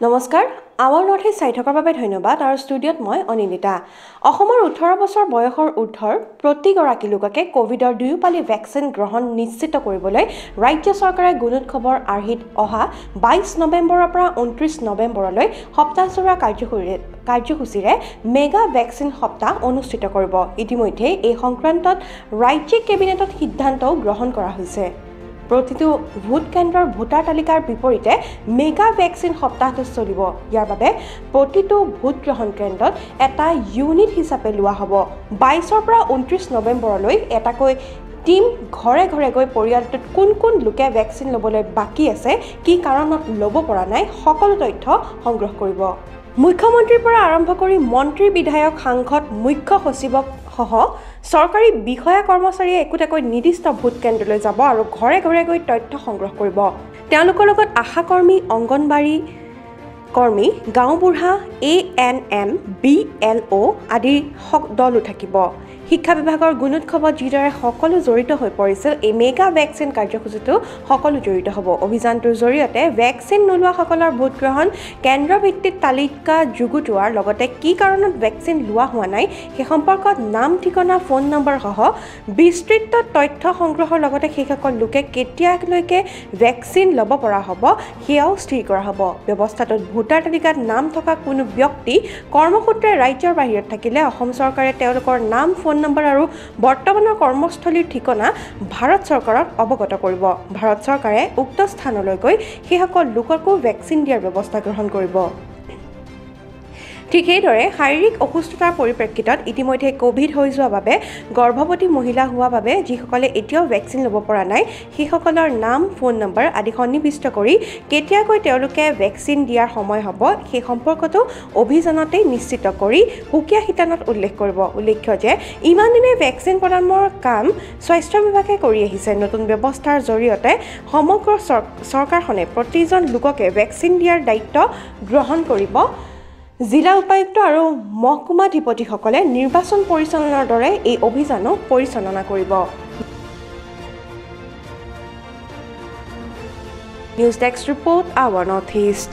নমস্কাৰ আমাৰ north east চাই থকাৰ বাবে ধন্যবাদ আৰু ষ্টুডিঅ'ত মই অনিন্দিতা। অসমৰ ওঠৰ বছৰ বয়সৰ ঊৰ্ধৰ প্ৰতিগৰাকী লোককে ক'ভিডৰ দুয়ো পালি ভেকচিন গ্ৰহণ নিশ্চিত কৰিবলৈ ৰাজ্য চৰকাৰে গুণোৎসৱৰ আৰ্হিত অহা বাইছ নৱেম্বৰৰ পৰা ঊনত্ৰিছ নৱেম্বৰলৈ সপ্তাহজোৰা কাৰ্যসূচীৰে কাৰ্যসূচীৰে মেগা ভেকচিন সপ্তাহ অনুষ্ঠিত কৰিব। ইতিমধ্যে এই সংক্ৰান্তত ৰাজ্যিক কেবিনেটত সিদ্ধান্তও গ্ৰহণ কৰা হৈছে। প্ৰতিটো ভোট কেন্দ্ৰৰ ভোটাৰ তালিকাৰ বিপৰীতে মেগা ভেকচিন সপ্তাহটো চলিব। ইয়াৰ বাবে প্ৰতিটো ভোট গ্ৰহণ কেন্দ্ৰত এটা ইউনিট হিচাপে লোৱা হ'ব। বাইছৰ পৰা ঊনত্ৰিছ নৱেম্বৰলৈ এটাকৈ টীম ঘৰে ঘৰে গৈ পৰিয়ালটোত কোন কোন লোকে ভেকচিন ল'বলৈ বাকী আছে কি কাৰণত ল'ব পৰা নাই সকলো তথ্য সংগ্ৰহ কৰিব। মুখ্যমন্ত্ৰীৰ পৰা আৰম্ভ কৰি মন্ত্ৰী বিধায়ক সাংসদ মুখ্য সচিবক সহ চৰকাৰী বিষয়া কৰ্মচাৰীয়ে একোটাকৈ নিৰ্দিষ্ট ভোট কেন্দ্ৰলৈ যাব আৰু ঘৰে ঘৰে গৈ তথ্য সংগ্ৰহ কৰিব। তেওঁলোকৰ লগত আশাকৰ্মী অংগনবাড়ী কৰ্মী গাঁওবুঢ়া A N M B L O' আদিৰ দলো থাকিব। শিক্ষা বিভাগৰ গুণোৎসৱত যিদৰে সকলো জড়িত হৈ পৰিছিল এই মেগা ভেকচিন কাৰ্যসূচীটো সকলো জড়িত হ'ব। অভিযানটোৰ জৰিয়তে ভেকচিন নোলোৱাসকলৰ ভোটগ্ৰহণ কেন্দ্ৰভিত্তিক তালিকা যুগুতোৱাৰ লগতে কি কাৰণত ভেকচিন লোৱা হোৱা নাই সেই সম্পৰ্কত নাম ঠিকনা ফোন নম্বৰসহ বিস্তৃত তথ্য সংগ্ৰহৰ লগতে সেইসকল লোকে কেতিয়ালৈকে ভেকচিন ল'ব পৰা হ'ব সেয়াও স্থিৰ কৰা হ'ব। ব্যৱস্থাটোত ভোটাৰ তালিকাত নাম থকা কোনো ব্যক্তি কৰ্মসূত্ৰে ৰাজ্যৰ বাহিৰত থাকিলে অসম চৰকাৰে তেওঁলোকৰ নাম ফোন নম্বৰ আৰু বৰ্তমানৰ কৰ্মস্থলীৰ ঠিকনা ভাৰত চৰকাৰক অৱগত কৰিব। ভাৰত চৰকাৰে উক্ত স্থানলৈ গৈ সেইসকল লোককো ভেকচিন দিয়াৰ ব্যৱস্থা গ্ৰহণ কৰিব। ঠিক সেইদৰে শাৰীৰিক অসুস্থতাৰ পৰিপ্ৰেক্ষিতত ইতিমধ্যে ক'ভিড হৈ যোৱা বাবে গৰ্ভৱতী মহিলা হোৱা বাবে যিসকলে এতিয়াও ভেকচিন ল'ব পৰা নাই সেইসকলৰ নাম ফোন নম্বৰ আদি সন্নিৱিষ্ট কৰি কেতিয়াকৈ তেওঁলোকে ভেকচিন দিয়াৰ সময় হ'ব সেই সম্পৰ্কতো অভিযানতেই নিশ্চিত কৰি সুকীয়া শিতানত উল্লেখ কৰিব। উল্লেখ্য যে ইমান দিনে ভেকচিন প্ৰদানৰ কাম স্বাস্থ্য বিভাগে কৰি আহিছে। নতুন ব্যৱস্থাৰ জৰিয়তে সমগ্ৰ চৰকাৰখনে প্ৰতিজন লোককে ভেকচিন দিয়াৰ দায়িত্ব গ্ৰহণ কৰিব জিলা উপায়ুক্ত আৰু মহকুমাধিপতিসকলে নিৰ্বাচন পৰিচালনাৰ দৰে এই অভিযানো পৰিচালনা কৰিব। News desk report our North East.